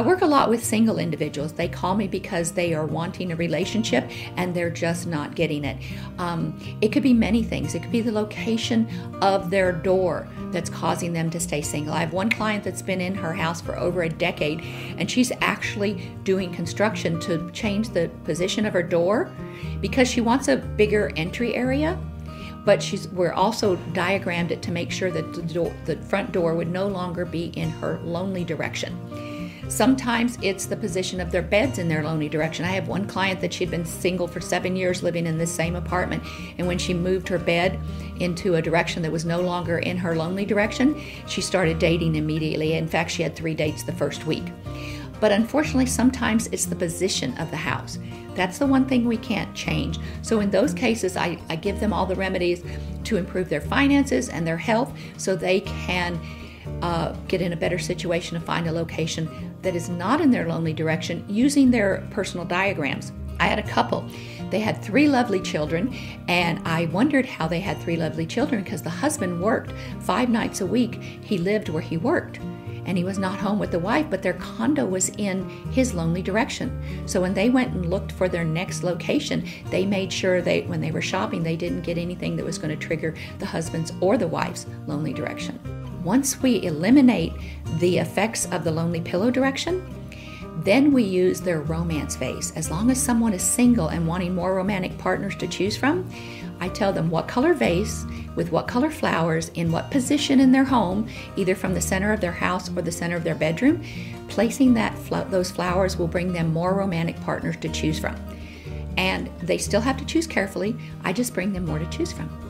I work a lot with single individuals. They call me because they are wanting a relationship and they're just not getting it. Um, it could be many things. It could be the location of their door that's causing them to stay single. I have one client that's been in her house for over a decade and she's actually doing construction to change the position of her door because she wants a bigger entry area but she's we're also diagrammed it to make sure that the, door, the front door would no longer be in her lonely direction. Sometimes it's the position of their beds in their lonely direction. I have one client that she'd been single for seven years living in this same apartment, and when she moved her bed into a direction that was no longer in her lonely direction, she started dating immediately. In fact, she had three dates the first week. But unfortunately, sometimes it's the position of the house. That's the one thing we can't change. So, in those cases, I, I give them all the remedies to improve their finances and their health so they can uh, get in a better situation to find a location that is not in their lonely direction using their personal diagrams. I had a couple. They had three lovely children, and I wondered how they had three lovely children because the husband worked five nights a week. He lived where he worked and he was not home with the wife, but their condo was in his lonely direction. So when they went and looked for their next location, they made sure they when they were shopping, they didn't get anything that was going to trigger the husband's or the wife's lonely direction. Once we eliminate the effects of the lonely pillow direction, then we use their romance vase. As long as someone is single and wanting more romantic partners to choose from, I tell them what color vase, with what color flowers, in what position in their home, either from the center of their house or the center of their bedroom. Placing that those flowers will bring them more romantic partners to choose from. And they still have to choose carefully. I just bring them more to choose from.